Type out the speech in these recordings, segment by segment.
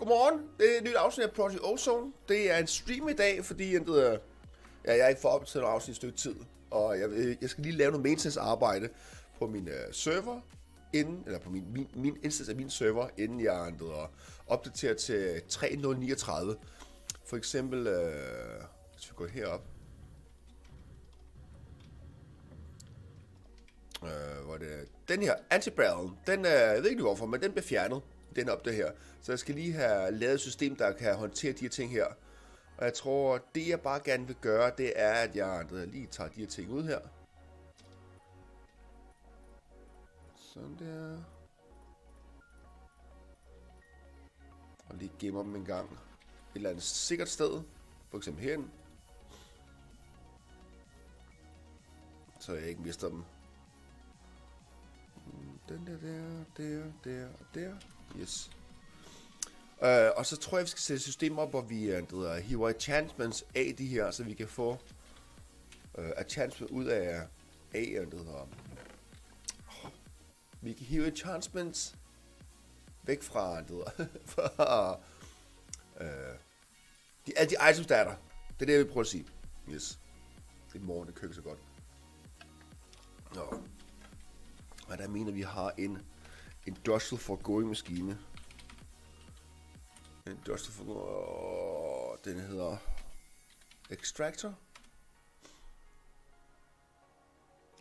Godmorgen. Det er et nyt afsnit af Project Ozone. Det er en stream i dag, fordi jeg, ved, ja, jeg er ikke for op til et afsnit et stykke tid. Og jeg, jeg skal lige lave noget maintenance arbejde på min uh, server, inden, eller på min, min, min instance af min server, inden jeg ved, opdaterer til 3.039. For eksempel, uh, hvis vi går herop, Uh, hvor det, den her antibarrel, den er, jeg ved ikke hvorfor, men den bliver fjernet, den op der her. Så jeg skal lige have lavet et system, der kan håndtere de her ting her. Og jeg tror, det jeg bare gerne vil gøre, det er, at jeg lige tager de her ting ud her. Sådan der. Og lige gemmer dem en gang. Et eller andet sikkert sted. For eksempel herinde. Så jeg ikke mister dem. Mm, den der, der, der, der og der. Yes. Uh, og så tror jeg, vi skal sætte et system op, hvor vi øh, uh, der hiver enchantments af de her, så vi kan få øh, uh, enchantments ud af af, og det hedder, oh, vi kan hive enchantments væk fra, det hedder, fra uh, de, alle de items, der er der. Det er det, jeg vil prøve at sige. Yes. Det er morgen, det kører så godt. Nå. Og der mener vi har en industrial for going maskine. Industrial for oh, den hedder Extractor.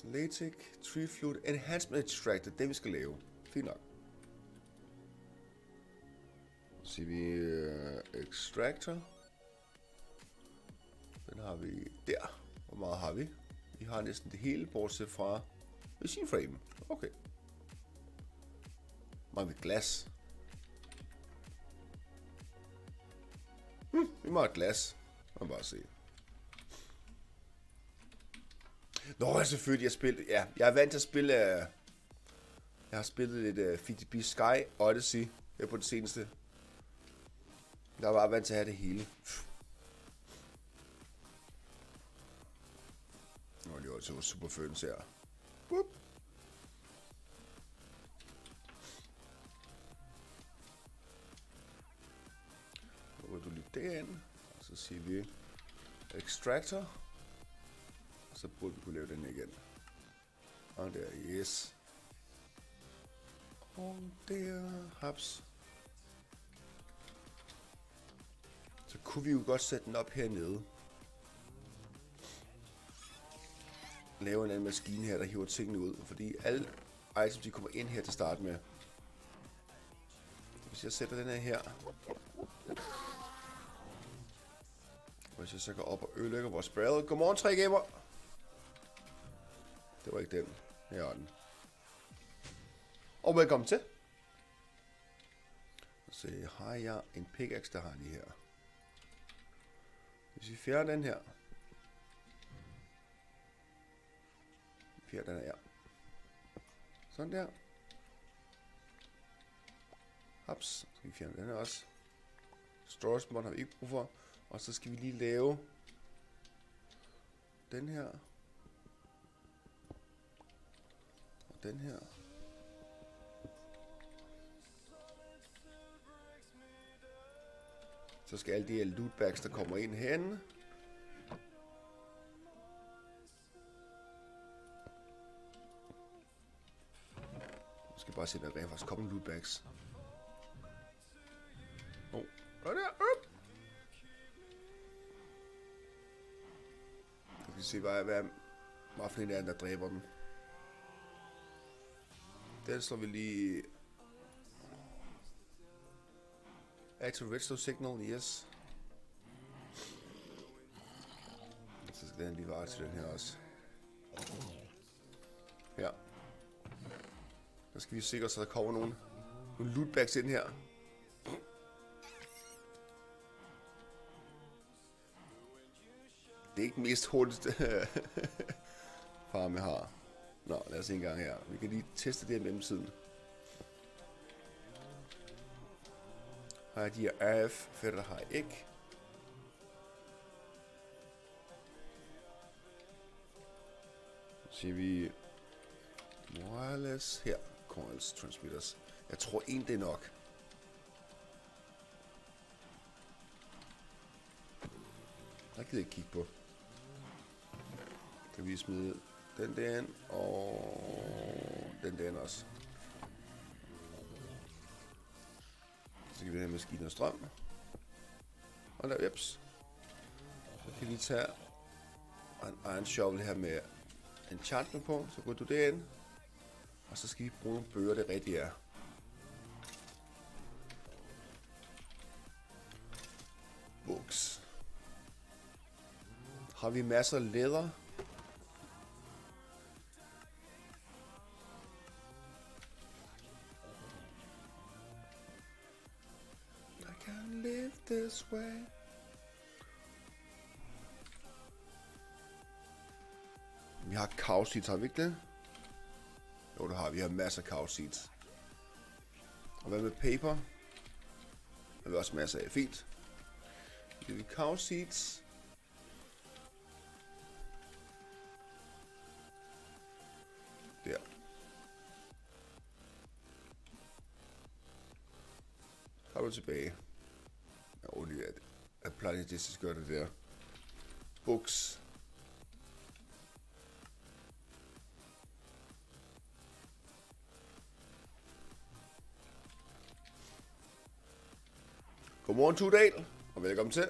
Latex Tree Fluid Enhancement Extractor, det vi skal lave. Fint nok. Så siger vi uh, Extractor. Den har vi der. Hvor meget har vi? Vi har næsten det hele, bortset fra Machine frame. Okay. Mangler glas. Hm, vi mangler glas. glas. Man bare se. Nå, jeg selvfølgelig, jeg spiller... Ja, jeg er vant til at spille... Uh, jeg har spillet lidt øh, uh, FTB Sky Odyssey her på det seneste. Jeg var bare vant til at have det hele. Nå, det var så altså super følelse her. Boop. Nu derind, og så siger vi extractor, og så burde vi kunne lave den igen. Og der, yes. Og der, haps. Så kunne vi jo godt sætte den op hernede. lave en anden maskine her, der hiver tingene ud. Fordi alle items, de kommer ind her til start med. Hvis jeg sætter den her her. Hvis jeg så går op og ødelægger vores brad. Godmorgen, 3 gamer. Det var ikke den. Her er den. Og velkommen til. Så har jeg en pickaxe, der har lige her. Hvis vi fjerner den her, Fjerner den er her. Sådan der. Hops. Så skal vi fjerne den her også. Storage mod har vi ikke brug for. Og så skal vi lige lave den her. Og den her. Så skal alle de her lootbags, der kommer ind hen, skal bare se, der rent faktisk kommer lootbags. Så kan se, hvad, hvad, hvad for en af der dræber den. Den slår vi lige... Active redstone signal, yes. Så skal den lige vare til den her også. Ja. Så skal vi sikre os, at der kommer nogle, nogle lootbags ind her. den mest hurtigt farme har. Nå, lad os se en gang her. Vi kan lige teste det her mellemtiden. Har jeg de her AF, fætter har jeg ikke. Så siger vi wireless her, coils, transmitters. Jeg tror en, det er nok. Der gider jeg ikke kigge på. Kan vi smide den der ind, og den der ind også. Så kan vi have maskinen og strøm. Og der, jeps. Så kan vi tage en egen shovel her med enchantment på, så går du derind. Og så skal vi bruge nogle bøger, det rigtige er. Books. Har vi masser af læder? This way. Vi har cow seeds, har vi ikke det? Jo, det har vi. Vi har masser af cow seeds. Og hvad med paper? Det har vi også masser af. Fint. Det vi cow seeds. Der. Kommer tilbage only olie at apply det, gør det there. Books. Godmorgen, Tudal, og velkommen til.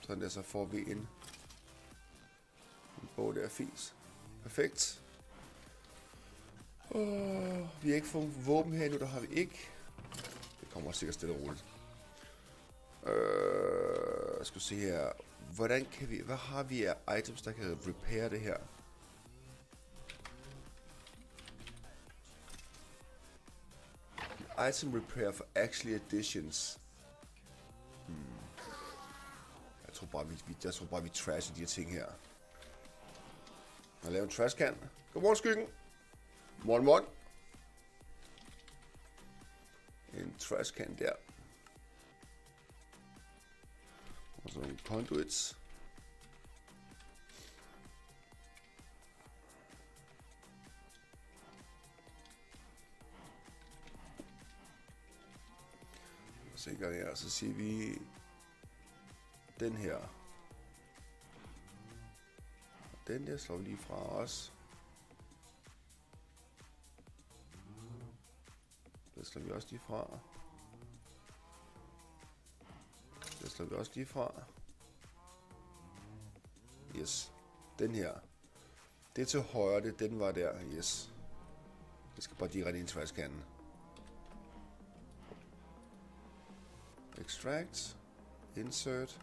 Sådan der, så får vi en, en bog der fint. Perfekt. Oh, vi har ikke fået våben her nu, der har vi ikke. Kommer sikkert stille og roligt. Øh, jeg skal se her. Hvordan kan vi, hvad har vi af items, der kan repair det her? Item repair for actually additions. Hmm. Jeg tror bare, vi, vi, jeg tror bare, vi trasher de her ting her. Jeg laver en trashcan. Godmorgen, skyggen. Morgen, morgen. Trashcan der. Og så nogle conduits. sikker her, så siger vi den her. Og den der slår vi lige fra os. Den slår vi også lige fra. Den slår vi også lige fra. Yes. Den her. Det er til højre, det den var der. Yes. Det skal bare direkte ind i trashcanen. Extract. Insert.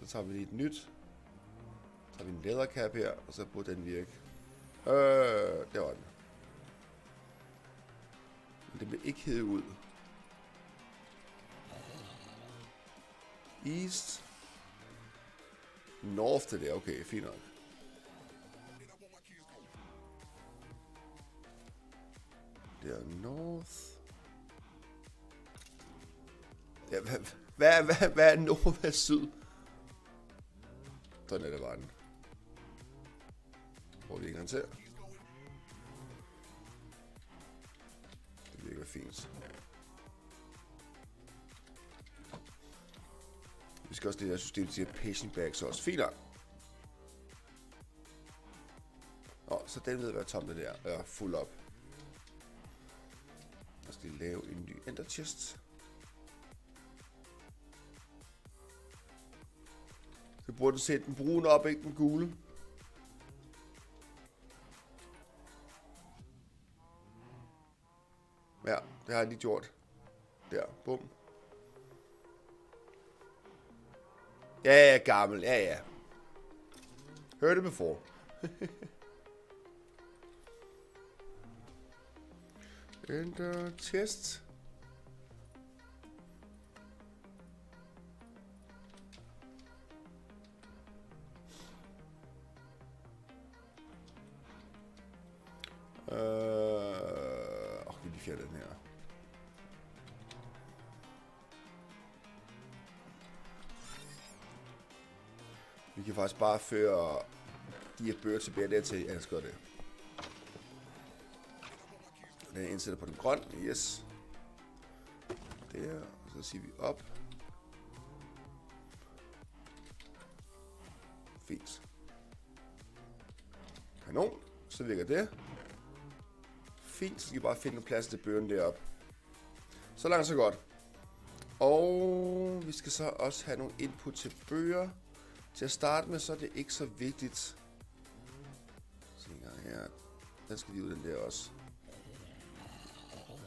Så tager vi lige et nyt. Så tager vi en læderkap her, og så burde den virke. Øh, der var den. Men det bliver ikke hævet ud. East. North det der, okay, fint nok. Det er North. Ja, hvad, hvad, hvad, hvad er Nova Syd? Sådan er det bare den. Prøver vi gang til. Fint. Vi skal også det her system til patient bags også. Fint nok. Nå, så den ved at være tom det der. Er fuld op. Jeg skal lave en ny ender chest. Vi burde sætte den brune op, ikke den gule. Ja, det har jeg lige gjort. Der, bum. Ja, ja, gammel. Ja, ja. Hørte det before. Enter test. bare føre de her bøger tilbage dertil, at han skal det. Den indsætter på den grøn, yes. Der, så siger vi op. Fint. Kanon, så virker det. Fint, så skal vi bare finde plads til bøgen deroppe. Så langt, så godt. Og vi skal så også have nogle input til bøger. Til at starte med, så er det ikke så vigtigt. Så her. Den skal lige ud, den der også. Og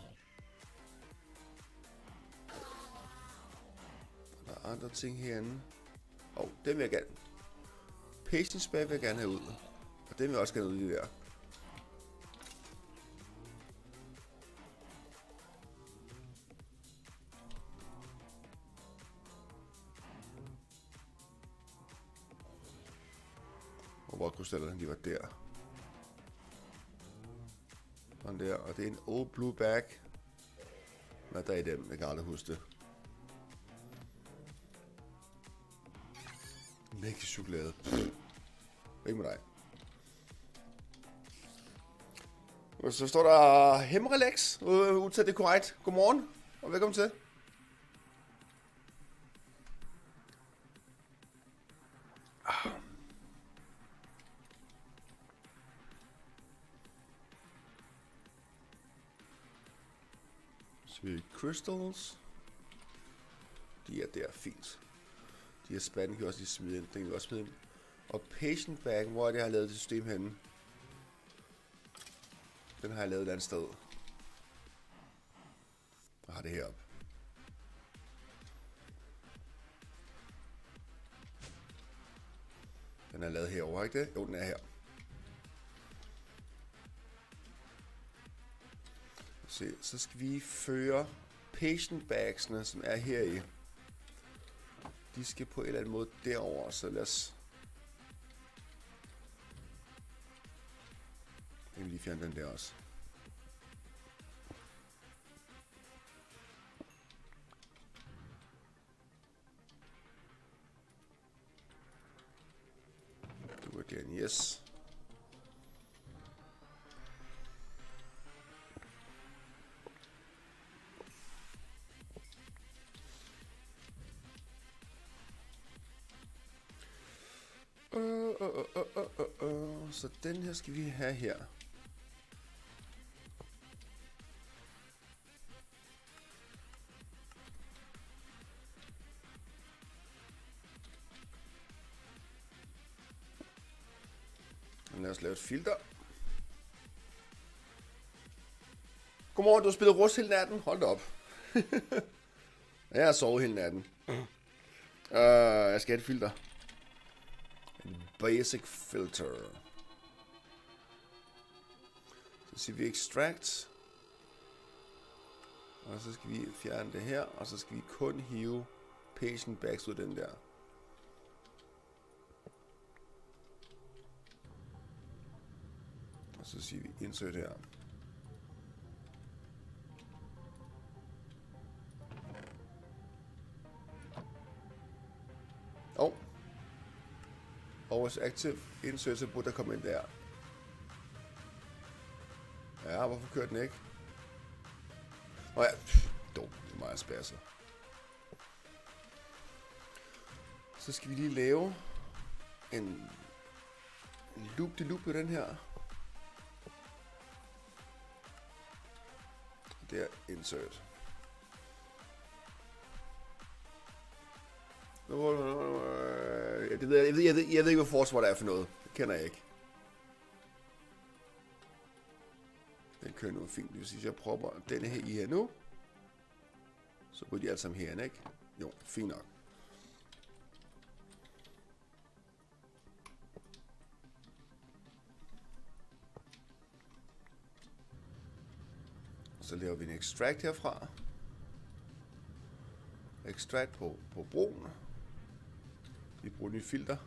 der er andre ting herinde. Og oh, den vil jeg gerne. Patience bag vil jeg gerne have ud. Og den vil jeg også gerne ud i der. Og hvor de var der. Sådan der. Og det er en old blue bag. Hvad der er i dem? Jeg kan aldrig huske det. Mægtig chokolade. Ikke med dig. Og så står der Hemrelex. udtalt det korrekt. Godmorgen, og velkommen til. Sweet Crystals. De er der fint. De her spanden kan også lige smide ind. Den kan vi også smide ind. Og Patient Bag, hvor er det, jeg har lavet det system henne? Den har jeg lavet et andet sted. Jeg har det heroppe. Den er lavet herovre, ikke det? Jo, den er her. Se, så skal vi føre patient bagsene, som er her i. De skal på en eller anden måde derover, så lad os... Jeg vil lige fjerne den der også. Du er den, yes. Den her skal vi have her. Lad os lave et filter. Godmorgen, du har spillet rust hele natten. Hold da op. jeg har sovet hele natten. Uh, jeg skal have et filter. Basic filter. Så vi extract. Og så skal vi fjerne det her, og så skal vi kun hive patient bags ud den der. Og så siger vi insert her. Og always active insert, så burde der komme ind der. Ja, hvorfor kører den ikke? Nå ja, dum, det er meget spasser. Så skal vi lige lave en loop de loop på den her. Der, insert. Det øh, ved jeg, jeg, ved, jeg, ved, jeg ved ikke, hvad forsvar er for noget. Det kender jeg ikke. Køre noget nu fint. Hvis jeg propper denne her i her nu, så går de alle sammen herinde, ikke? Jo, fint nok. Så laver vi en extract herfra. Extract på, på broen. Vi bruger nye filter.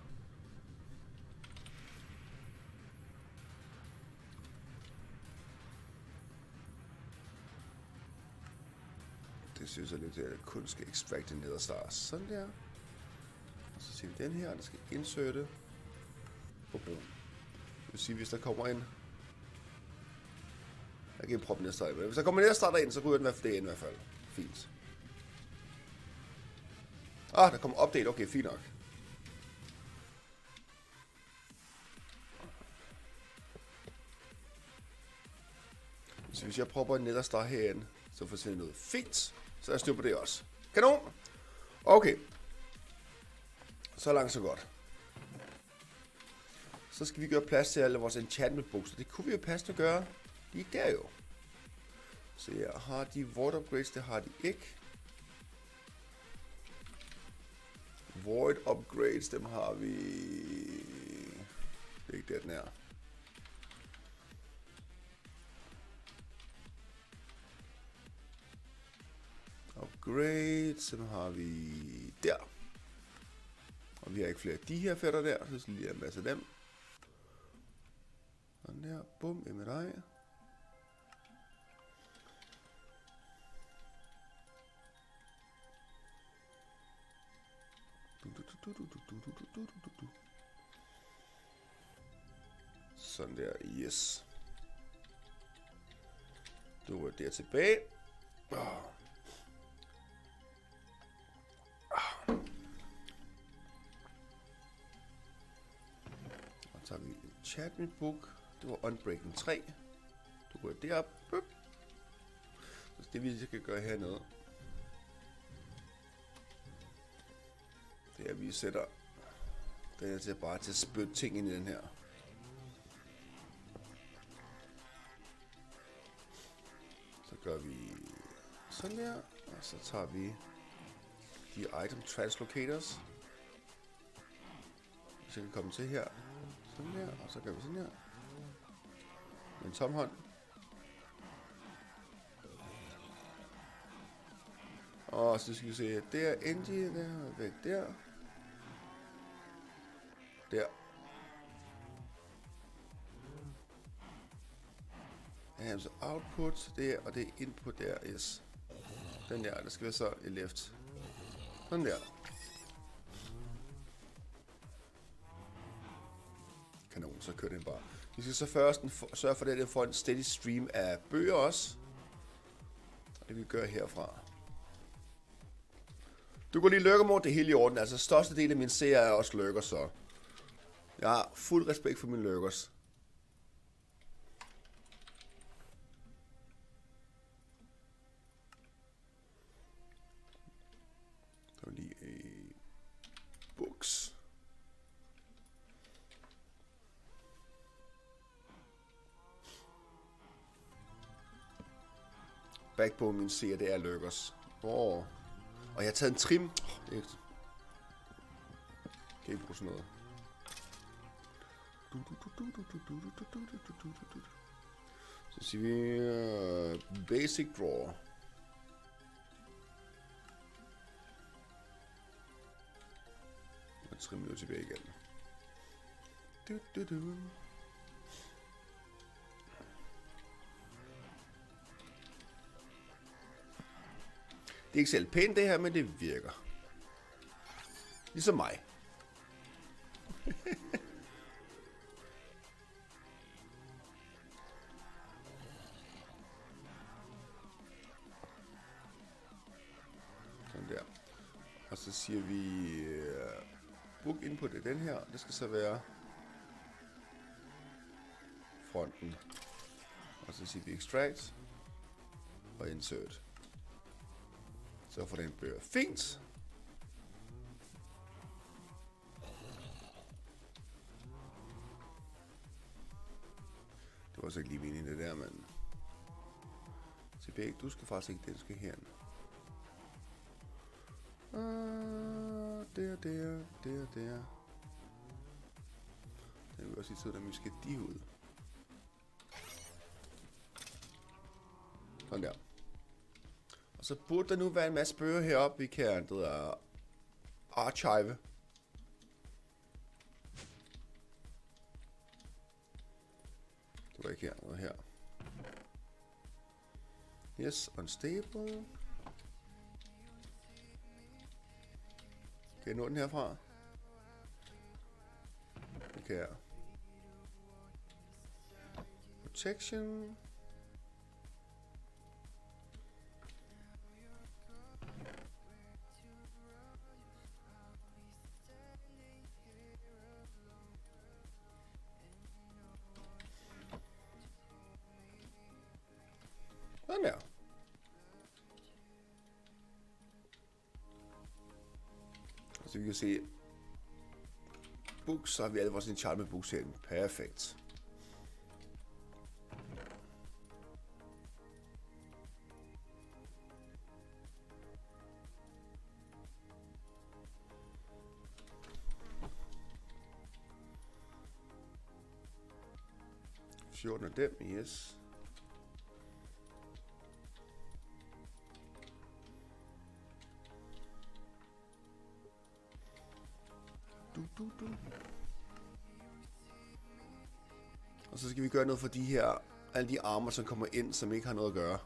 skal synes, at løbet kun skal extracte nederste sådan der. Og så ser vi den her, der skal inserte på broen. Det vil sige, hvis der kommer en... Jeg kan proppe næste ind, men hvis der kommer næste ind, så ryger den det ind i hvert fald. Fint. Ah, der kommer update. Okay, fint nok. Så hvis jeg propper en nederstar herinde, så forsvinder noget fint. Så jeg styr på det også. Kanon! Okay. Så langt så godt. Så skal vi gøre plads til alle vores enchantment books. Det kunne vi jo passende gøre lige der jo. Så jeg har de water upgrades, det har de ikke. Void upgrades, dem har vi... Det er ikke der, den er. Great. Så nu har vi der. Og vi har ikke flere af de her fætter der, så skal vi lige have en masse af dem. Sådan der, bum, med dig. Sådan der, yes. Du er der tilbage. Oh. Tager vi en chat book. Det var Unbreaking 3. Du går derop. Så det vi skal gøre hernede. Det er, at vi sætter den her til bare til at spytte ting ind i den her. Så gør vi sådan der, og så tager vi de item translocators. Så kan komme til her. Sådan der, og så gør vi sådan her. Med en tom hånd. Og så skal vi se, der engine, der, væk der. Der. Ja, så output der, og det er input der, yes. Den der, der skal være så i left. Sådan der. Så kører den bare. Vi skal så først sørge for, at den får en steady stream af bøger også. Og det vi gør herfra. Du går lige lurker det hele i orden. Altså, største del af min serie er også lurker, så... Jeg har fuld respekt for mine lurkers. Backbone min CDR lykkes. Åh. Oh. Og jeg har taget en trim. Oh, det kan I bruge sådan noget. Så siger vi uh, basic draw. Og trim jo tilbage igen. Du, du, du. Det er ikke selv pænt det her, men det virker. Ligesom mig. Sådan der. Og så siger vi uh, book input i den her. Det skal så være fronten. Og så siger vi extract og insert. Så får den bøger fint. Det var så ikke lige meningen det der, men... Tilbage, du skal faktisk ikke, den skal herind. Ah, der, der, der, der. Den vil også i sådan, at vi skal de ud. Og så burde der nu være en masse bøger heroppe, vi kan, det der, archive. Det var ikke her, noget her. Yes, unstable. Kan jeg nå den herfra? Det kan jeg. Protection. Kan se, books, så har vi alle vores enchantment books herinde. Perfekt. Fjorten af dem, yes. Du, du. Og så skal vi gøre noget for de her, alle de armer, som kommer ind, som ikke har noget at gøre.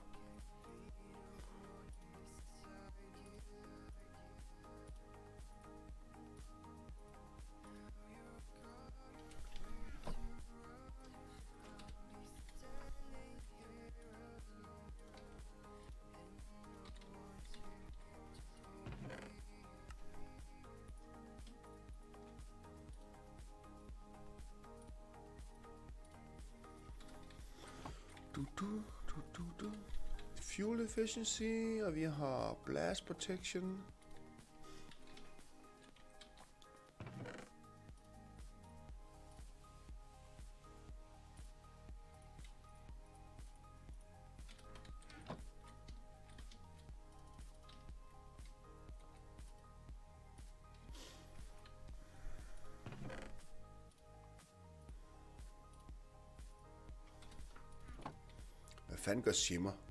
Efficiency, og vi har blast protection. Hvad fanden gør Shimmer?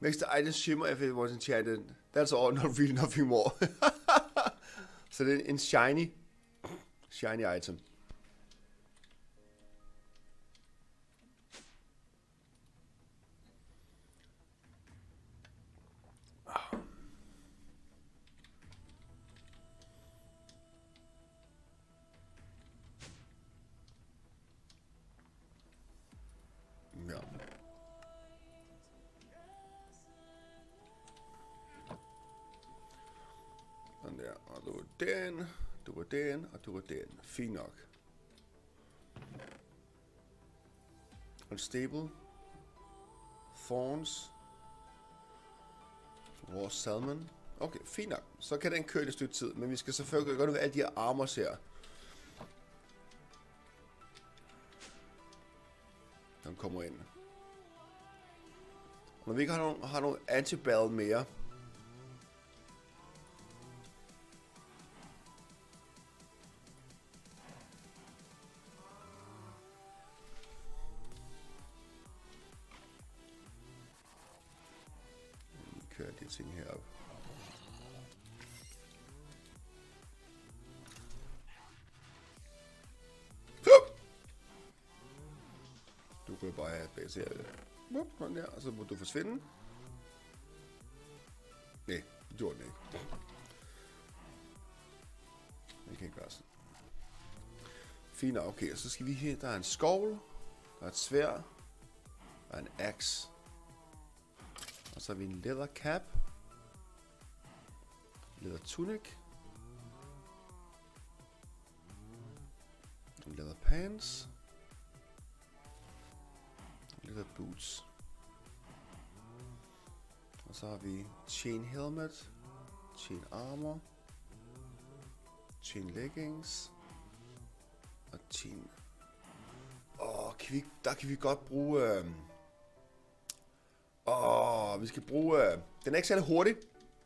Makes the item shimmer if it was enchanted. That's all, not really nothing more. Så det er en shiny, shiny item. Den, du er den, og du er den. Fint nok. Unstable. Thorns. Raw Salmon. Okay, fint nok. Så kan den køre et stykke tid, men vi skal selvfølgelig gøre noget ved alle de her armors her. Den kommer ind. Og når vi ikke har nogen, har nogen antiball mere, Vi kører ting herop. Du kan bare have baseret det. Wup, Sådan der, og så må du forsvinde. Nej, det gjorde den ikke. Det kan ikke gøre sådan. Fint, okay, og så skal vi her. Der er en skovl, der er et svær, der er en axe, og så har vi en leather cap, hedder tunic, en leather pants, leather boots. Og så har vi chain helmet, chain armor, chain leggings og chain. Åh, kan vi, der kan vi godt bruge... Øh... Åh, vi skal bruge... Øh... Den er ikke særlig hurtig,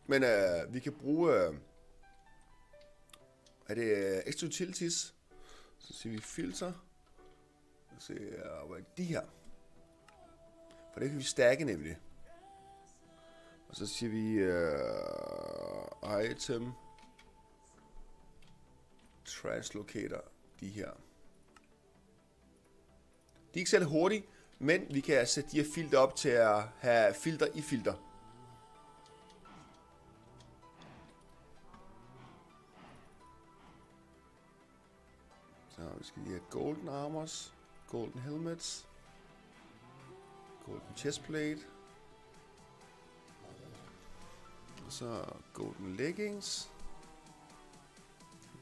men øh, vi kan bruge... Øh... Er det øh, extra utilities? Så siger vi filter. Så se, øh, hvad er de her? For det kan vi stærke nemlig. Og så siger vi øh, item translocator, de her. De er ikke særlig hurtige, men vi kan altså sætte de her filter op til at have filter i filter. Vi skal lige have golden armors, golden helmets, golden chestplate, og så golden leggings,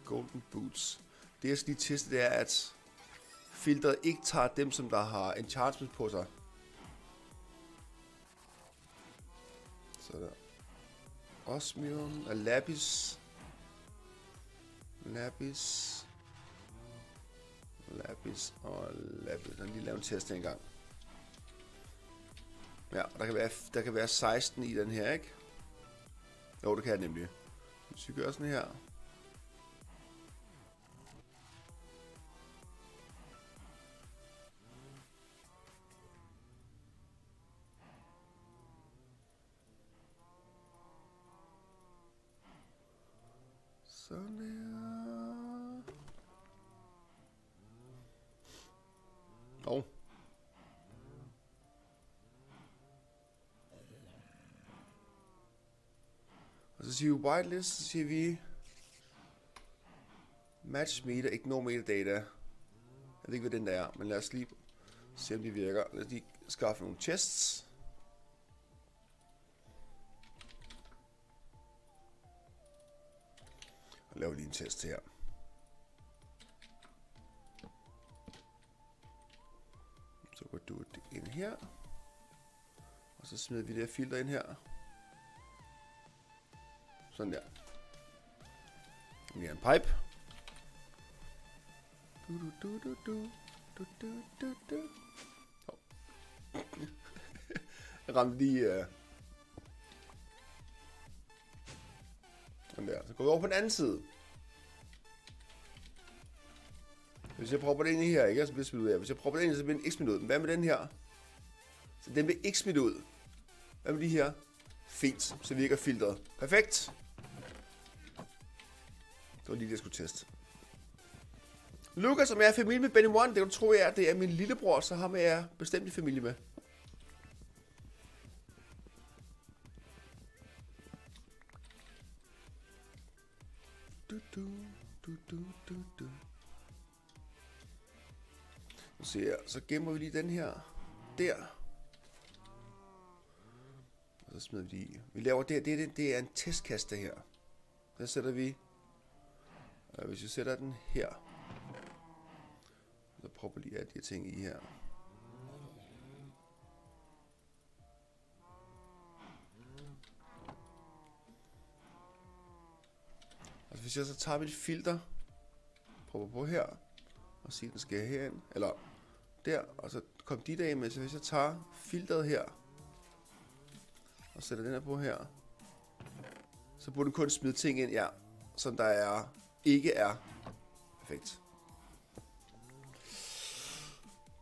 Golden Boots. Det jeg skal lige teste, det er, at filteret ikke tager dem, som der har enchantment på sig. Så der. Osmium og Lapis. Lapis. Lapis og Lapis. Jeg lige lave en test en gang. Ja, der kan, være, der kan være 16 i den her, ikke? Jo, det kan jeg nemlig. Hvis vi gør sådan her. Og whitelist, så siger vi match meter, ignore metadata. Jeg ved ikke, hvad den der er, men lad os lige se, om det virker. Lad os lige skaffe nogle chests. Og laver lige en test her. Så går du det ind her. Og så smider vi det her filter ind her. Sådan der. Vi har en pipe. Du, du, du, du, du. Du, du, du, du. Oh. Jeg ramte lige... Uh... Sådan der. Så går vi over på den anden side. Hvis jeg propper det ind i her, ikke? Altså, så bliver smidt ud af. Hvis jeg propper det ind i, så bliver den ikke smidt ud. Men hvad med den her? Så den bliver ikke smidt ud. Hvad med de her? Fint, så virker filteret. Perfekt. Det var lige det, jeg skulle teste. Lukas, som jeg er familie med Benny One, det tror jeg, det er min lillebror, så ham er jeg bestemt i familie med. Du, du, du, du, du, du. Så, jeg, så gemmer vi lige den her der. Og så smider vi lige. i. Vi laver det, det, det, det er en testkaste her. Der sætter vi, øh, hvis jeg sætter den her, så prøver lige alle de her ting i her. Og hvis jeg så tager mit filter, prøver på her, og siger, den skal herind, eller der, og så kom de der med, så hvis jeg tager filteret her, og sætter den her på her, så burde den kun smide ting ind, ja, som der er, ikke er perfekt.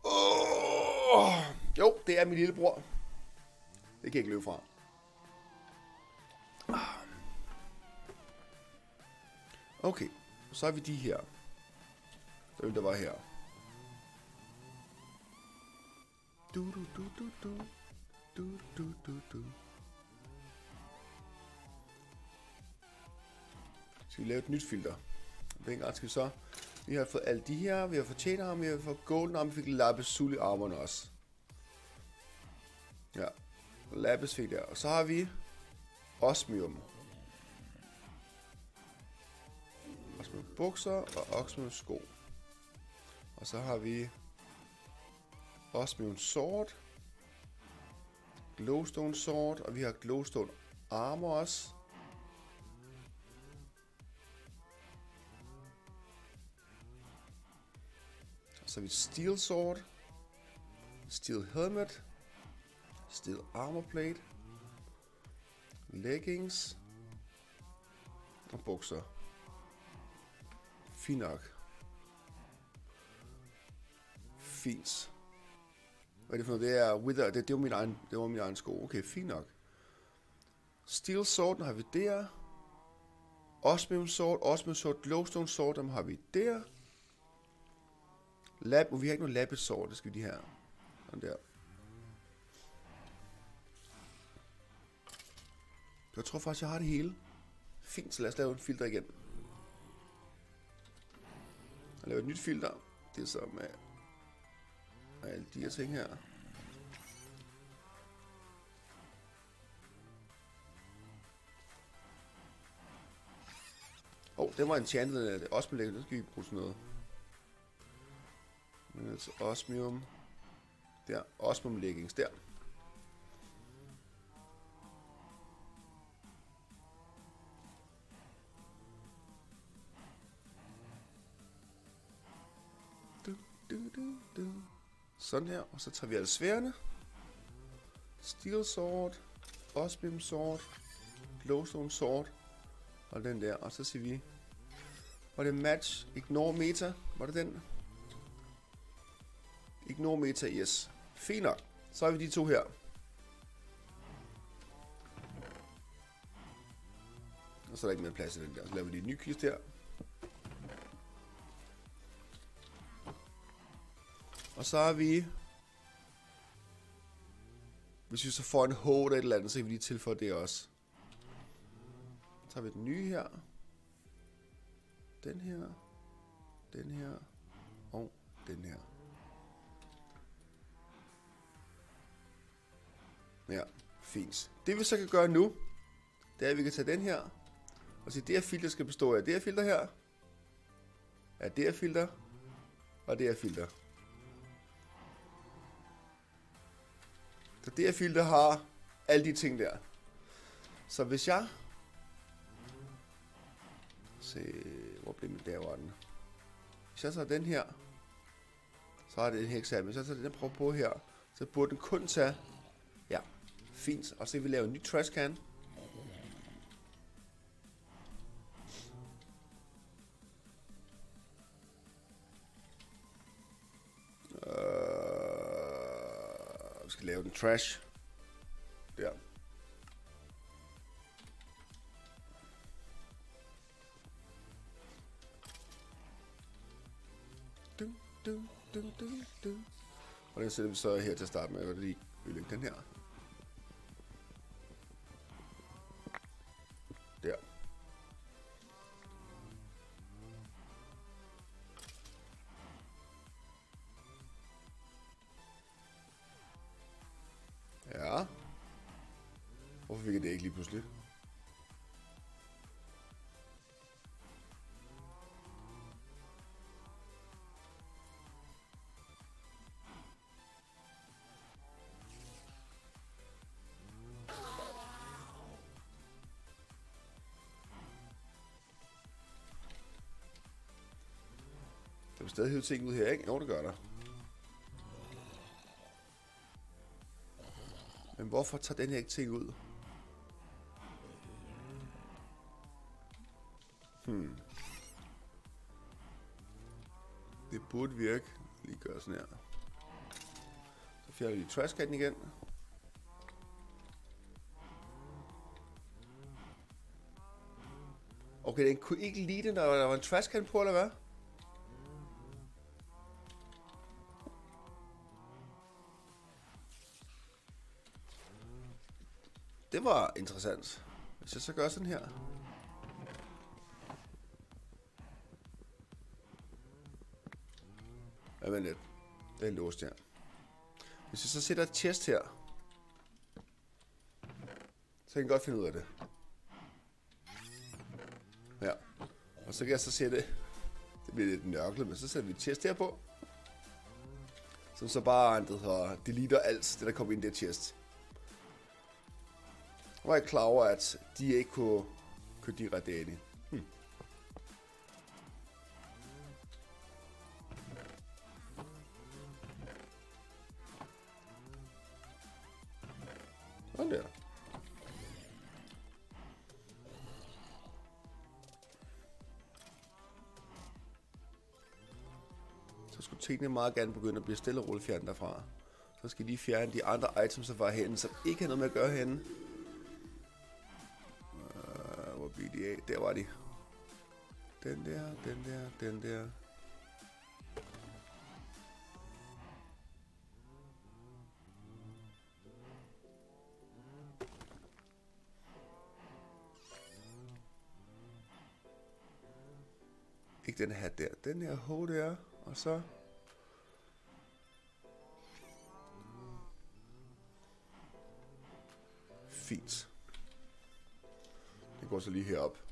Oh, jo, det er min lillebror. Det kan jeg ikke løbe fra. Okay, så har vi de her. Dem, der var her. Du, du, du, du, du. Du, du, du, du. Skal vi lave et nyt filter? Dengang skal vi så... Vi har fået alle de her, vi har fået chain vi har fået golden arm, vi fik lapis suli armorne også. Ja, lapis fik der. Og så har vi osmium. Osmium bukser og osmium sko. Og så har vi osmium sword. Glowstone sword, og vi har glowstone armor også. Så har vi Steel Sword, Steel Helmet, Steel Armor Plate, Leggings og bukser. Fint nok. Fint. Hvad er det for noget? Det er Wither. Det, det, var min egen, det var min egen sko. Okay, fint nok. Steel Sword har vi der. Osmium Sword, Osmium Sword, Glowstone Sword, dem har vi der. Lab, vi har ikke noget labbesår, det skal vi lige her. Sådan der. Jeg tror faktisk, jeg har det hele. Fint, så lad os lave en filter igen. Jeg laver et nyt filter. Det er så med alle de her ting her. Åh, oh, den var enchanted, af det den skal vi bruge til noget. Altså Minerals osmium. Der, osmium leggings, der. Du, du, du, du. Sådan her, og så tager vi alle sværene. Steel Sword, Osmium Sword, Glowstone Sword, og den der, og så siger vi, var det match, ignore meta, var det den? Ignore meta, yes. Fint nok, så har vi de to her. Og så er der ikke mere plads i den der, så laver vi lige en ny kiste her. Og så har vi... Hvis vi så får en H eller et eller andet, så kan vi lige tilføje det også. Så tager vi den nye her. Den her. Den her. Og den her. Ja, fint. Det vi så kan gøre nu, det er, at vi kan tage den her, og sige, det her filter skal bestå af det her filter her, af det her filter, og det her filter. Så det her filter har alle de ting der. Så hvis jeg... Se, hvor blev min der den? Hvis jeg tager den her, så har det en hexam. Hvis jeg tager den her prøver på her, så burde den kun tage... Fint. Og så vil vi lave en ny trash can. Øh, vi skal lave den trash. Der. Du, du, du, du, du. Og den sætter vi så her til at starte med. Jeg vil lige ødelægge den her. Stadig hive ting ud her, ikke? Jo, det gør der. Men hvorfor tager den her ikke ting ud? Hmm. Det burde virke. Lige gøre sådan her. Så fjerner vi trashcatten igen. Okay, den kunne ikke lide det, når der var en trashcan på, eller hvad? Det var interessant. Hvis jeg så gør sådan her. Ja, vent lidt. Det er låst her. Hvis jeg så sætter et chest her, så kan jeg godt finde ud af det. Ja. Og så kan jeg så sætte, det bliver lidt nørklet, men så sætter vi et chest her på. Som så bare, det hedder, deleter alt det, der kommer ind i det chest var jeg klar over, at de ikke kunne køre de ind. Hmm. Sådan der. Så skulle tingene meget gerne begynde at blive stille og roligt fjernet derfra. Så skal de fjerne de andre items, der var herinde, som ikke har noget med at gøre herinde. Der var de. Den der, den der, den der. Ikke den her der, den her H der, og så... Fint går så lige herop.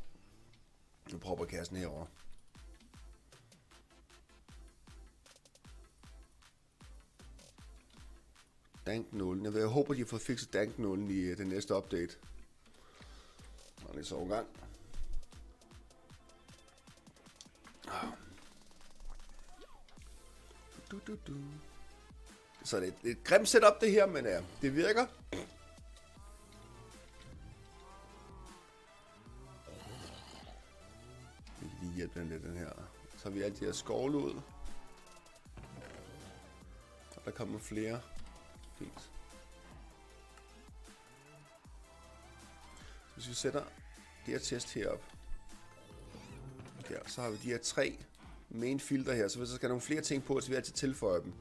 Nu propper kassen herover. Danknålen. 0. Jeg, jeg håber, de har fået fikset danknålen 0 i uh, den næste update. Og det er så gang. Ah. Du, du, du. Så det er et, et grimt setup det her, men uh, det virker. De her skovle ud. Og der kommer flere. Fint. Så hvis vi sætter det her test herop. Der, så har vi de her tre main filter her. Så hvis der skal nogle flere ting på, så vi altid tilføje dem.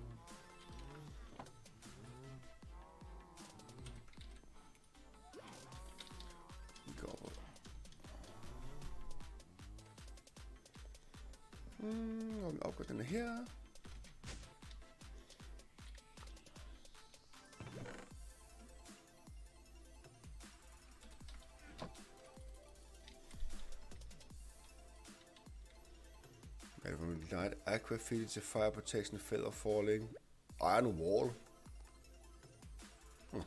Graffiti til fire protection feather falling iron wall Hm.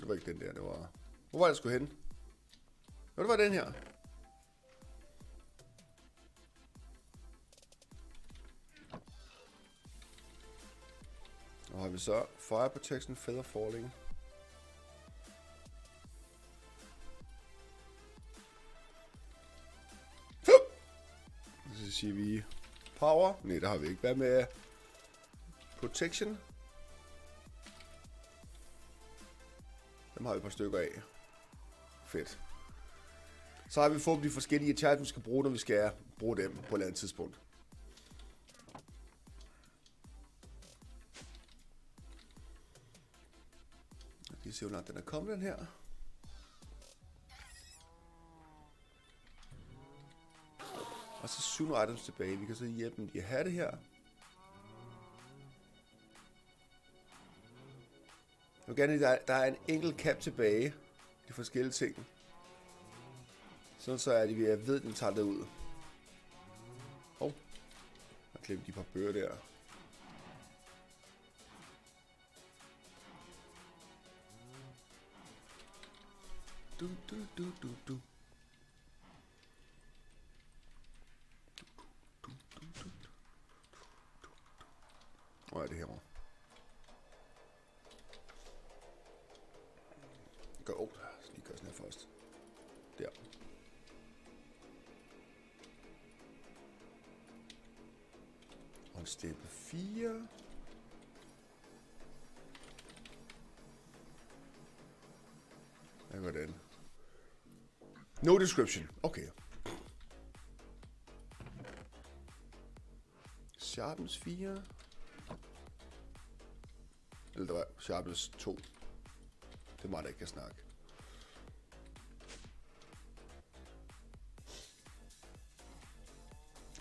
Det var ikke den der, det var... Hvor var det, jeg skulle hen? Nå, det var den her. Så Fire Protection Feather Falling. Så siger vi Power. Nej, der har vi ikke. Hvad med Protection? Dem har vi et par stykker af. Fedt. Så har vi fået de forskellige charts, vi skal bruge, når vi skal bruge dem på et eller andet tidspunkt. Se, hvor langt den er kommet, den her. Og så syv items tilbage. Vi kan så hjælpe dem, de har det her. Jeg vil gerne der, der er en enkelt cap tilbage. De forskellige ting. Sådan så er det, vi ved, at den tager det ud. Hov. Jeg glemte de par bøger der. Du, du, du, du. Hvor er det herovre? Gør, oh, lige gør sådan her først. Der. Og en stempel 4. No description. Okay. Sharpens 4. Eller der var Sharpens 2. Det er mig, der ikke kan snakke.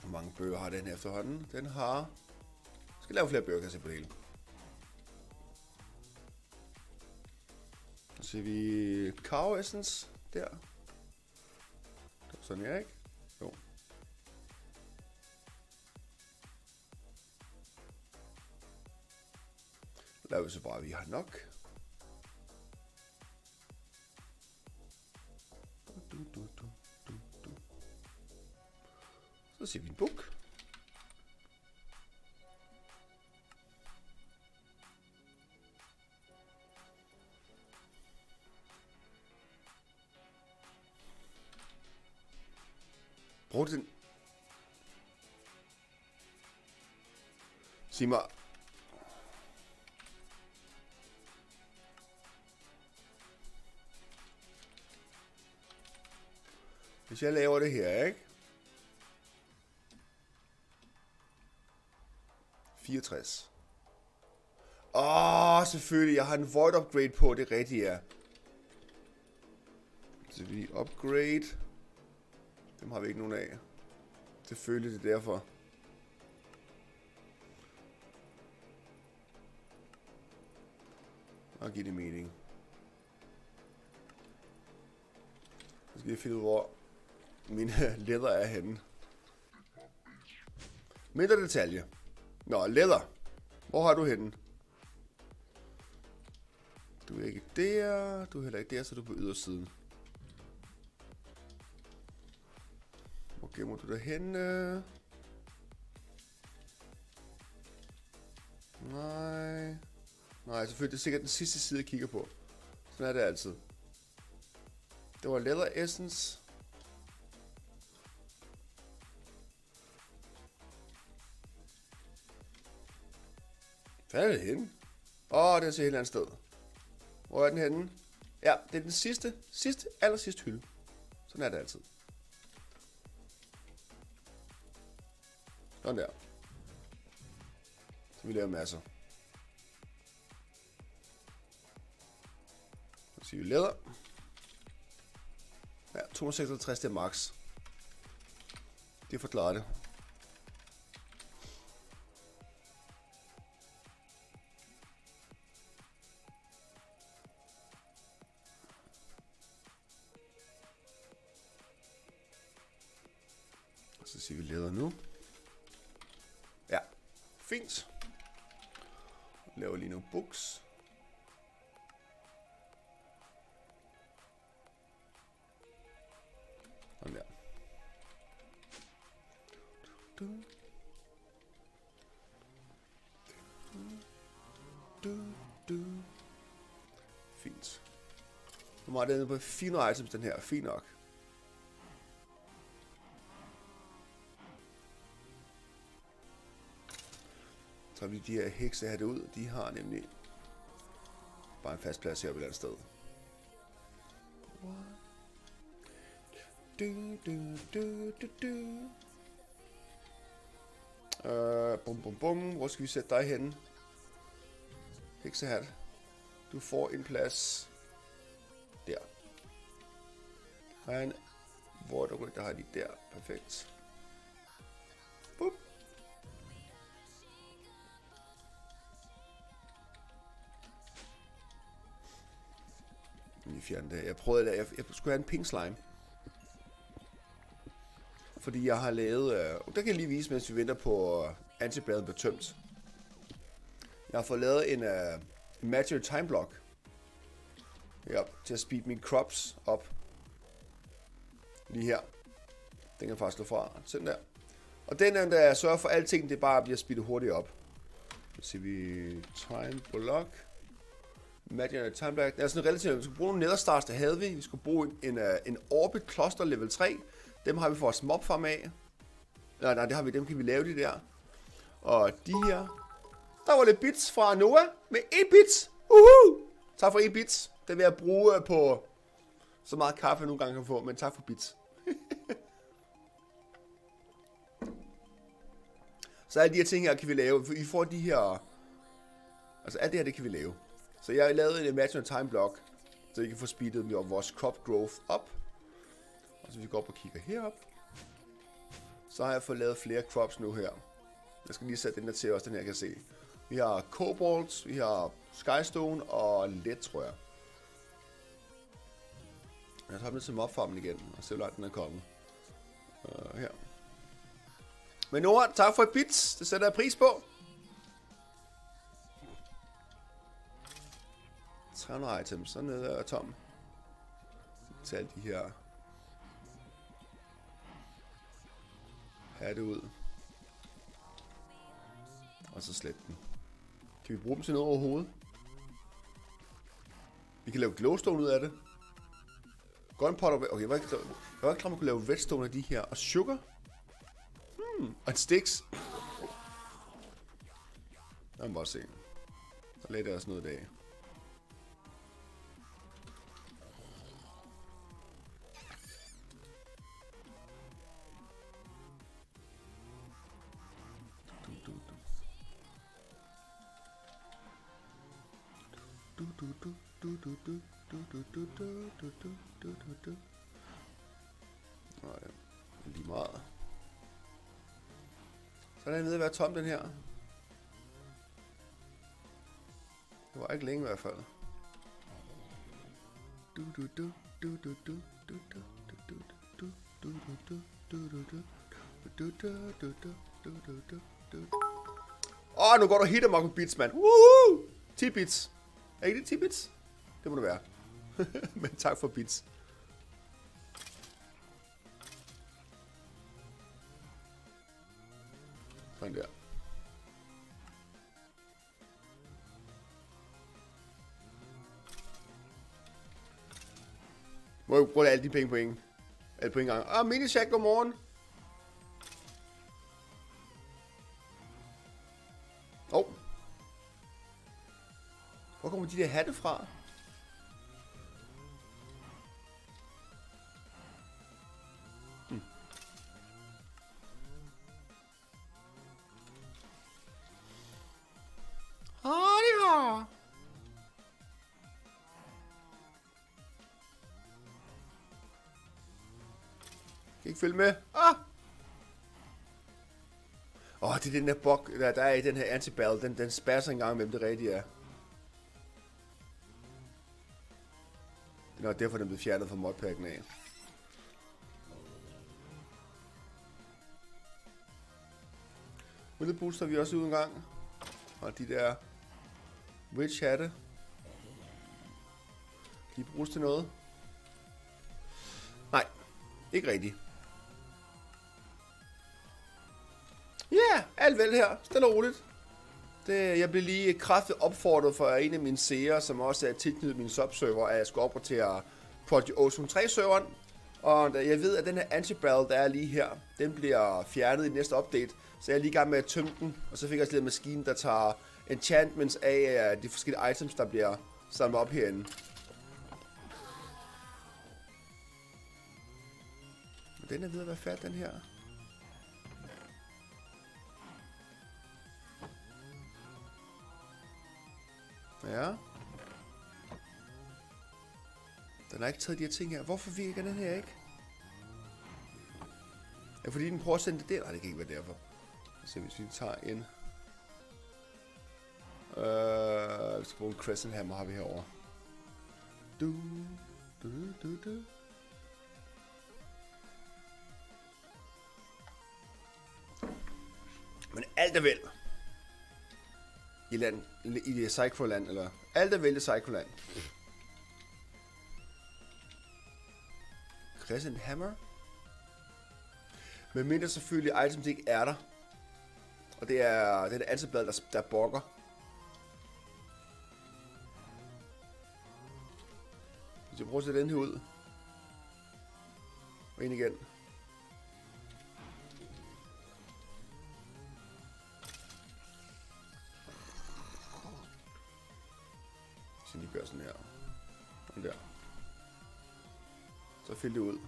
Hvor mange bøger har den efterhånden? Den har... Jeg skal lave flere bøger, kan jeg se på det hele. Så ser vi Cow Essence der. Sådan her, ikke? Jo. Lad os så bare, vi har nok. Du, du, du, du, du. Så siger vi en book. Brug den. Sig mig. Hvis jeg laver det her, ikke? 64. Åh, oh, selvfølgelig. Jeg har en void upgrade på, det rigtige er. Så vi upgrade. Dem har vi ikke nogen af. Selvfølgelig det derfor. Og give det mening. Så skal jeg finde ud, hvor mine leder er henne. Mindre detalje. Nå, leder. Hvor har du henne? Du er ikke der, du er heller ikke der, så du på ydersiden. Gemmer du dig henne? Nej. Nej, selvfølgelig. Det er sikkert den sidste side, jeg kigger på. Sådan er det altid. Det var Leather Essence. Hvad er det henne? Åh, oh, den ser helt andet sted. Hvor er den henne? Ja, det er den sidste, sidste, aller sidste hylde. Sådan er det altid. Sådan der. Så vi laver masser. Så siger vi læder. Ja, 256 det er max. Det forklarer det. Så siger vi leder nu. Ja, fint. Laver lige nogle books. Sådan der. Du. Du, du. Fint. Nu må det på 400 items, den her. Fint nok. Så vi de her hekse her det ud. De har nemlig bare en fast plads her på et eller andet sted. Du, du, du, du, du. Uh, bum, bum, bum. Hvor skal vi sætte dig henne? Heksehat. Du får en plads der. Han, hvor der der har de der. Perfekt. Fjerne det. Jeg prøvede. Jeg, jeg skulle have en pink slime. Fordi jeg har lavet... Øh, der kan jeg lige vise, mens vi venter på øh, antibladet bliver tømt. Jeg har fået lavet en øh, Magic Time Block. Ja, til at speed mine crops op. Lige her. Den kan jeg faktisk slå fra. Sådan der. Og den er, der sørger for, alting det bare bliver speedet hurtigt op. Så siger vi Time Block. Magic Time Block. Det er sådan relativt. Vi skulle bruge nogle netherstars, det havde vi. Vi skulle bruge en, en, uh, en Orbit Cluster level 3. Dem har vi for at mob farm af. Nej, nej, det har vi. Dem kan vi lave de der. Og de her. Der var lidt bits fra Noah med 1 bits. Uhu! Tak for 1 bits. Det vil jeg bruge øh, på så meget kaffe, jeg nogle gange kan få. Men tak for bits. så alle de her ting her kan vi lave. I får de her... Altså alt det her, det kan vi lave. Så jeg har lavet en Imaginary Time Block, så I kan få speedet vores crop growth op. Og så vi går op og kigger herop. Så har jeg fået lavet flere crops nu her. Jeg skal lige sætte den der til også, den her kan se. Vi har cobalt, vi har skystone og let, tror jeg. Jeg tager dem til mobfarmen igen, og se hvor langt den er kommet. Uh, her. Men Nora, tak for et bits. Det sætter jeg pris på. 300 items, så nede er tom. Tag alle de her have det ud. Og så slet den. Kan vi bruge dem til noget overhovedet? Vi kan lave glowstone ud af det. Gunpowder... Okay, jeg var ikke, jeg var ikke klar, man kunne lave redstone af de her. Og sugar. Hmm, og en sticks. Lad mig bare se. Så lagde jeg også noget i dag. Nej, lige meget. Så er den nede at være tom, den her. Det var ikke længe i hvert fald. Åh, nu går du helt amok med beats, mand. Woohoo! 10 beats. Er ikke det 10 beats? Det må det være. Men tak for bits. Sådan der. Må jeg bruge alle de penge på en, alle på en gang. Ah, Minishack, godmorgen. Åh. Oh. Hvor kommer de der hatte fra? Ikke følge med? Ah! Åh, oh, det er den der bok, der, der er i den her antiball. Den, den spasser engang, hvem det rigtigt er. Det er nok derfor, den blev fjernet fra modpacken af. Willet booster vi også ud en gang. Og de der Witch hatte. De bruges til noget. Nej, ikke rigtigt. Alt vel her. Stille og roligt. Det, jeg blev lige kraftigt opfordret fra en af mine seere, som også er tilknyttet min subserver, at jeg skulle opdatere Project Ocean 3-serveren. Og jeg ved, at den her antiball, der er lige her, den bliver fjernet i næste update. Så jeg er lige i gang med at tømme den, og så fik jeg også lidt en maskine, der tager enchantments af de forskellige items, der bliver samlet op herinde. Men den er ved at være færdig, den her. Ja. Den har ikke taget de her ting her. Hvorfor virker den her ikke? Er fordi den prøver at sende det der? Nej, det kan ikke være derfor. Så hvis vi tager en... Øh, vi skal bruge en Crescent Hammer, har vi herovre. Du, du, du, du. Men alt er vel. I, land, i det Psycho-land, eller alt er vel i Psycho-land. Crescent Hammer. Men mindre selvfølgelig items ikke er der. Og det er det er ansigtblad, der, der bokker. Hvis jeg prøver at se den her ud. Og ind igen. Den der. Så fyld det ud.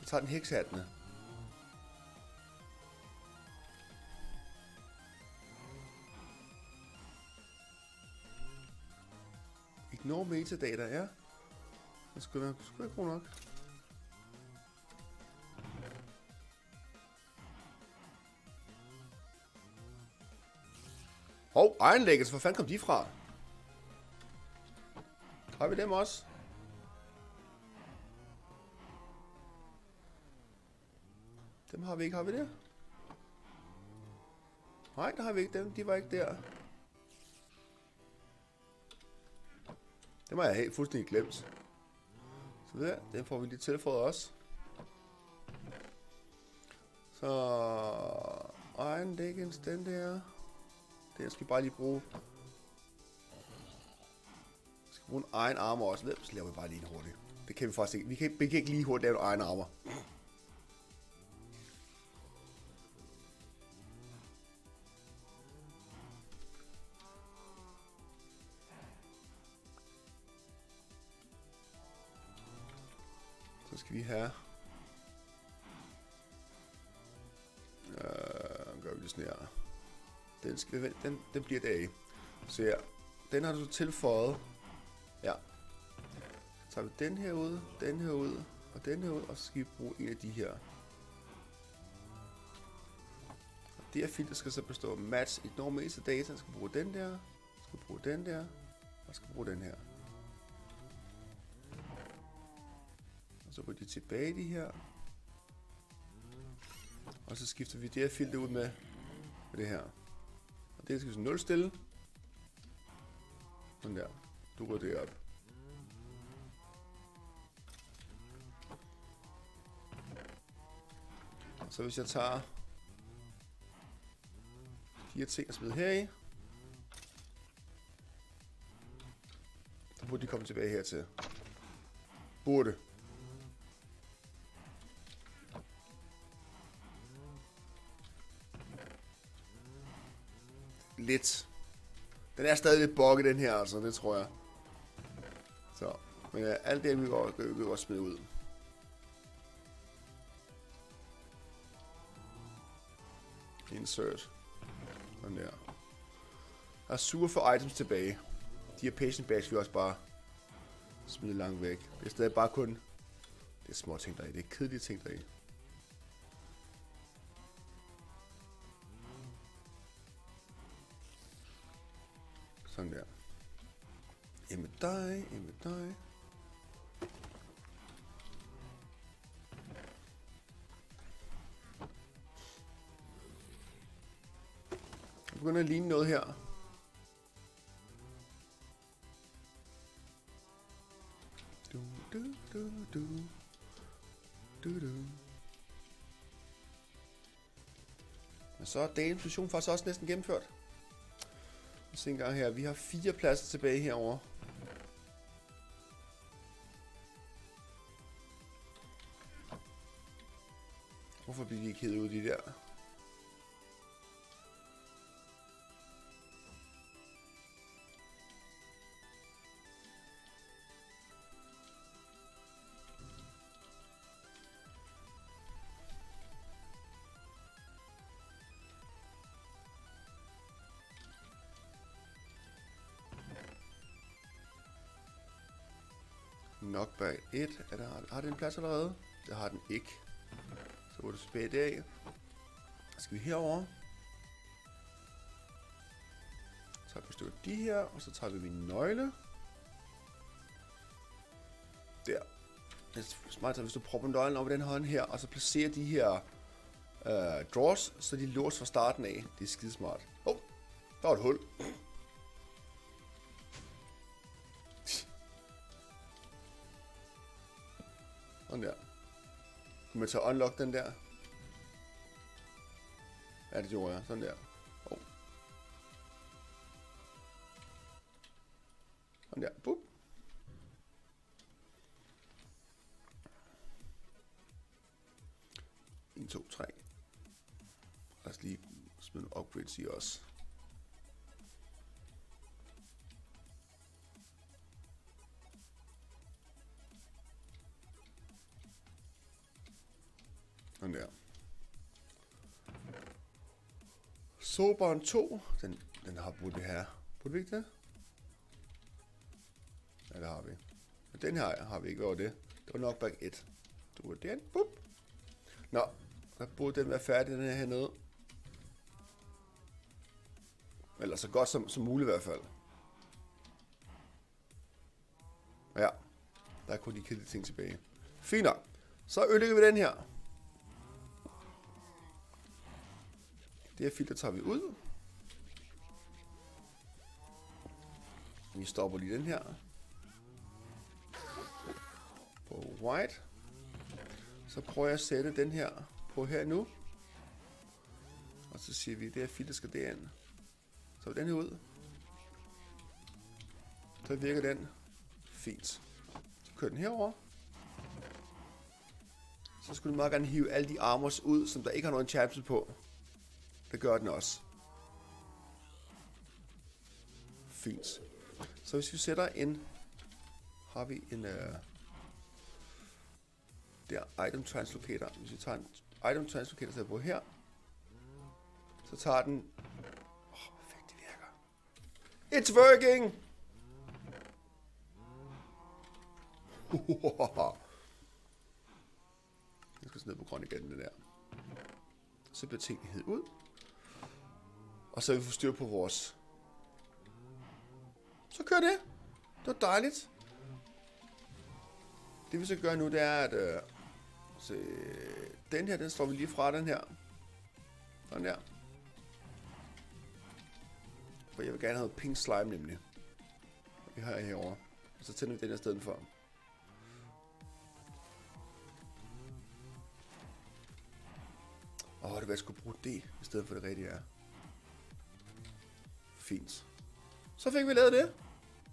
Så tager den heksehattene. Ignore metadata, ja. Det skulle være, skulle være god nok. Hov, Iron Leggers, hvor fanden kom de fra? Har vi dem også? Dem har vi ikke, har vi det? Nej, der har vi ikke dem. De var ikke der. Dem har jeg helt fuldstændig glemt. Så der, den får vi lige tilføjet også. Så Iron Legends, den der. Den skal vi bare lige bruge. Vi skal bruge en egen armor også. Så laver vi bare lige en hurtig. Det kan vi faktisk ikke. Vi kan, vi kan ikke lige hurtigt lave en egen armor. Den, den, den bliver der Så ja, den har du tilføjet. Ja. Så tager vi den her ud, den her ud, og den her ud, og så skal vi bruge en af de her. Og det her filter skal så bestå af match ignore metadata, skal bruge den der, skal skal bruge den der. Og skal bruge den her. Og så går de tilbage de her. Og så skifter vi det her filter ud med, med det her. Det skal vi så 0 stille. Sådan der. Du går det op. Så hvis jeg tager fire ting og smider heri, så burde de komme tilbage hertil. Burde. Lidt. Den er stadig lidt bugget, den her, altså. Det tror jeg. Så. Men ja, alt det, vi går, vi går smide ud. Insert. Sådan der. Jeg er sur for items tilbage. De her patient bags vi også bare smide langt væk. Det er stadig bare kun... Det er små ting der i. Det er kedelige ting der i. dig, ind med dig. Jeg begynder at ligne noget her. Du, du, du, du. Du, du. Men så er dagens mission faktisk også næsten gennemført. Vi se en gang her. Vi har fire pladser tilbage herover. Hvorfor bliver de ikke hævet ud de der? Knockback 1. Er der, har den plads allerede? Det har den ikke. Så tilbage der. Skal vi herover. Så tager vi et stykke de her, og så tager vi min nøgle. Der. Det er smart, hvis du propper nøglen op i den hånd her, og så placerer de her øh, drawers, så de låser fra starten af. Det er skidesmart. Åh, oh, der var et hul. Sådan der. Kunne man så unlock den der? Ja, det gjorde jeg. Sådan der. Oh. Sådan der. Boop. En, to, tre. Lad os lige smide nogle upgrades i os. Sådan der. Soberen 2. Den, den har brugt det her. Burde vi ikke det? Ja, det har vi. Men den her har vi ikke over det. Det var nok bag 1. Du er den. Bup. Nå, der burde den være færdig, den her hernede. Eller så godt som, som muligt i hvert fald. Ja, der er kun de kedelige ting tilbage. Fint nok. Så ødelægger vi den her. Det her filter tager vi ud. Vi stopper lige den her. På white. Så prøver jeg at sætte den her på her nu. Og så siger vi, at det her filter skal derind. Så den her ud. Så virker den fint. Så kører den herover. Så skulle du meget gerne hive alle de armors ud, som der ikke har noget enchantment på. Det gør den også. Fint. Så hvis vi sætter en... Har vi en... Uh, der, item translocator. Hvis vi tager en item translocator til på her, så tager den... Åh, oh, perfekt, det virker. It's working! Jeg skal ned på grøn igen, det der. Så bliver tingene hed ud. Og så vil vi få styr på vores Så kør det. Det var dejligt. Det vi så gør nu, det er, at... Øh, se, den her, den står vi lige fra den her. Sådan der. For jeg vil gerne have pink slime nemlig. Det har jeg herovre. Og så tænder vi den her stedet for. Åh, oh, det var jeg skulle bruge det, i stedet for det rigtige er. Fint. Så fik vi lavet det.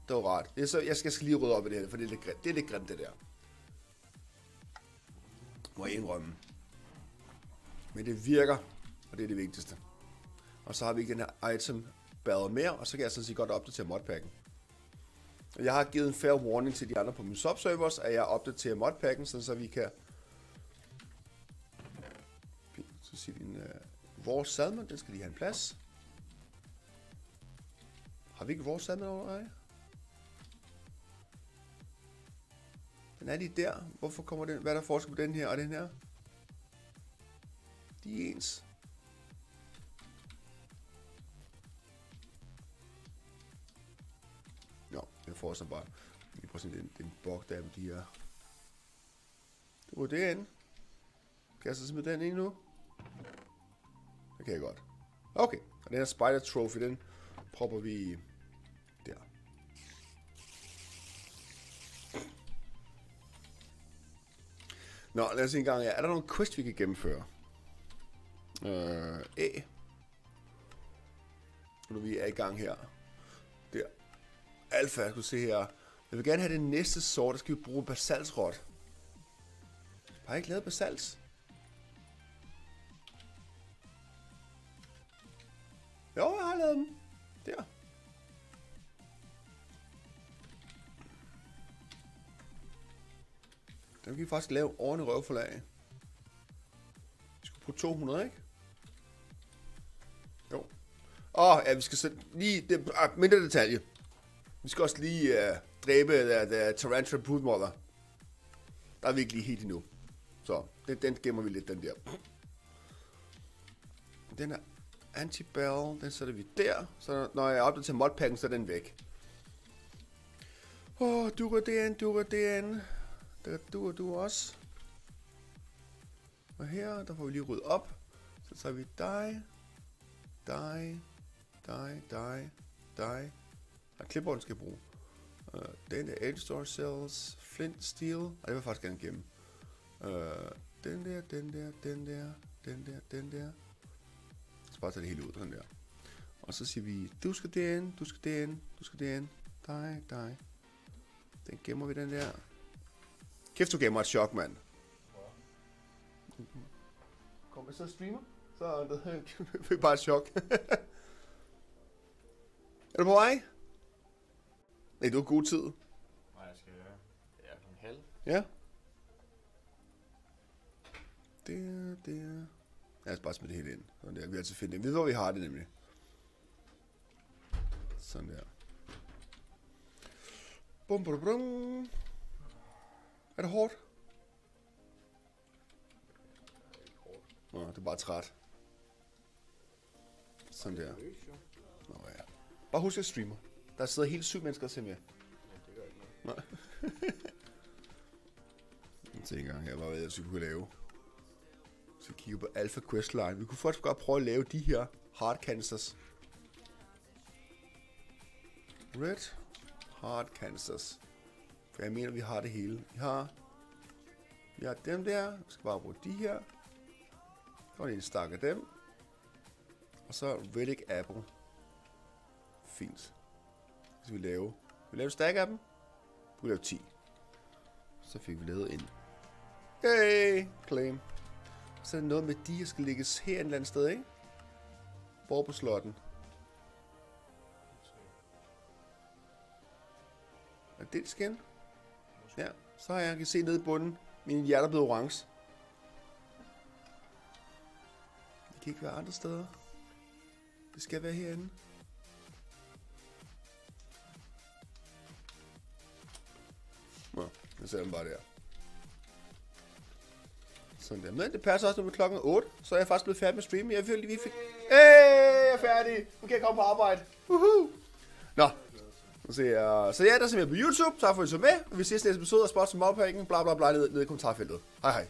Det var rart. Det er så, jeg, skal, jeg skal lige rydde op i det her, for det er lidt grimt, det, er lidt grimt, det der. Må jeg indrømme. Men det virker, og det er det vigtigste. Og så har vi ikke den her item bad mere, og så kan jeg sådan set godt opdatere modpacken. Jeg har givet en fair warning til de andre på min subservers, at jeg opdaterer modpacken, så vi kan... Så siger vi, uh, vores salmon, den skal lige have en plads. Har vi ikke vores salmon over? Den er lige der. Hvorfor kommer den? Hvad er der forskel på den her og den her? De er ens. Nå, jeg får så bare lige prøve sådan den, den bog der med de her. Det var det ind. Kan jeg så smide den ind nu? Det kan jeg godt. Okay, og den her spider trophy, den propper vi Nå, lad os se en gang. Ja. Er der nogle quest, vi kan gennemføre? Øh, A. Nu er vi er i gang her. Der. Alfa, jeg skulle se her. Jeg vil gerne have det næste sort, der skal vi bruge basaltrot. Har jeg ikke lavet basalt? Jo, jeg har lavet dem. Der. Nu kan vi faktisk lave ordentligt røvforlag. Vi skal bruge 200, ikke? Jo. Åh, oh, ja, vi skal så lige... Det, ah, mindre detalje. Vi skal også lige uh, dræbe øh, der, der Tarantula Broodmother. Der er vi ikke lige helt endnu. Så, den, den gemmer vi lidt, den der. Den er Antibell, den sætter vi der. Så når jeg opdaterer modpacken, så er den væk. Åh, oh, du går det du går det der du du også. Og her, der får vi lige ryddet op. Så tager vi dig, dig, dig, dig, dig. Og clipboarden skal bruge. Uh, den der Edge Store Cells, Flint Steel. Og det vil jeg faktisk gerne gemme. Uh, den der, den der, den der, den der, den der bare tage det hele ud, sådan der. Og så siger vi, du skal derind, du skal derind, du skal derind. Dig, dig. Den gemmer vi, den der. Kæft, du gemmer et chok, mand. Kom, jeg så streamer, så det fik bare et chok. er du på vej? Nej, du har god tid. Nej, jeg skal... Ja, en halv. Ja. Der, der. Lad os bare smide det hele ind. Sådan der. Vi har altid finde det. Vi ved, hvor vi har det nemlig. Sådan der. Bum, bum, bum. Er det hårdt? Nå, det er bare træt. Sådan der. Nå ja. Bare husk at streamer. Der sidder helt syv mennesker og ser med. Nej. Jeg tænker jeg her, ved, jeg skulle kunne lave. Så kigge på Alpha Questline. Vi kunne faktisk godt prøve at lave de her hard cancers. Red hard cancers. For jeg mener, vi har det hele. Vi har, vi har dem der. Vi skal bare bruge de her. Så er en stak af dem. Og så Relic Apple. Fint. Så skal vi lave. Vi laver en stack af dem. Vi lave 10. Så fik vi lavet en. Hey, claim. Så er det noget med, de her skal ligges her et eller andet sted, ikke? Hvor på slotten? Er det skin? Ja, så har jeg kan se nede i bunden. Min hjerte er blevet orange. Det kan ikke være andre steder. Det skal være herinde. Nå, jeg ser dem bare der. Sådan der. Men det passer også, når er klokken 8, så er jeg faktisk blevet færdig med streamen. Jeg følte, vi fik... Hey, jeg er færdig. Nu kan jeg komme på arbejde. Uhu! Nå, så, ja, så ja, der ser vi på YouTube. Tak for at I så med. Vi ses næste episode af Spots som Mobpækken. Bla bla bla nede, nede i kommentarfeltet. Hej hej.